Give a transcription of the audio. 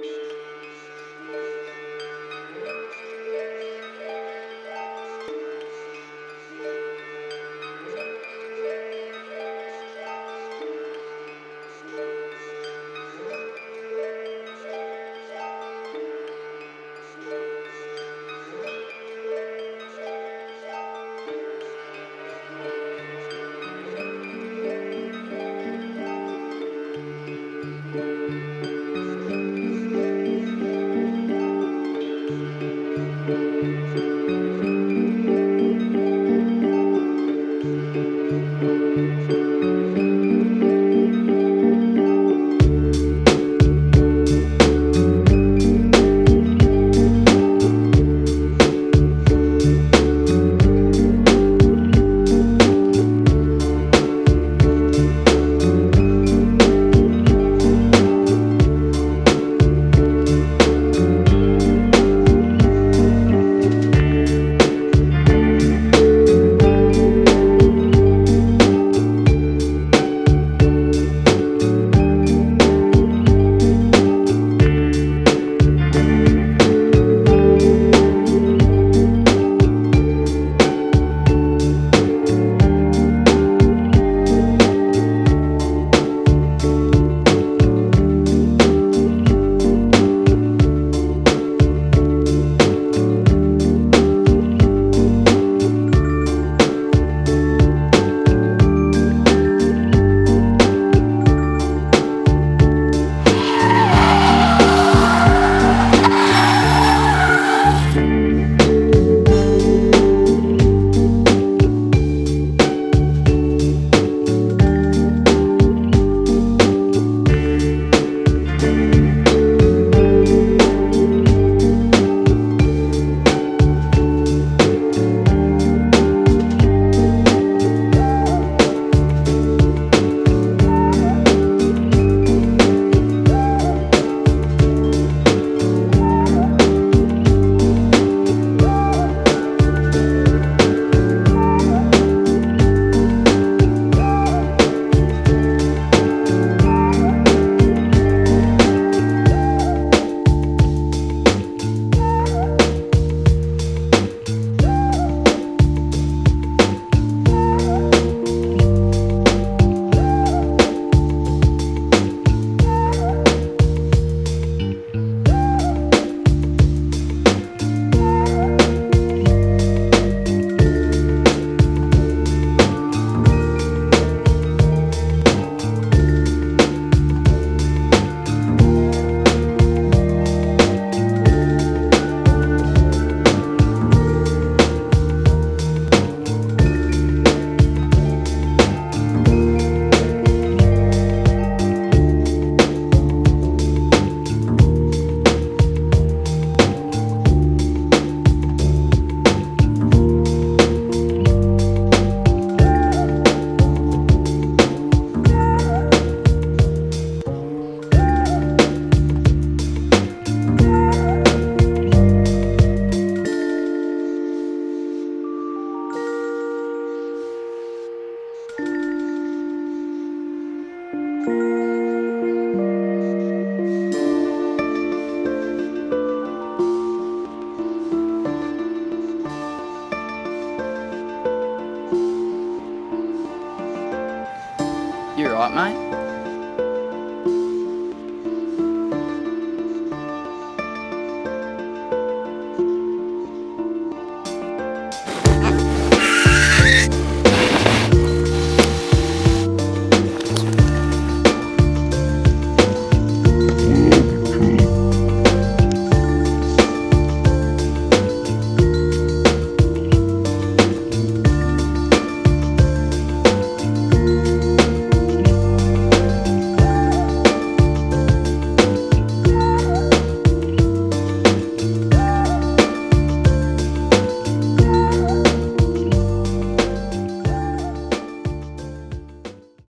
Música right, mate?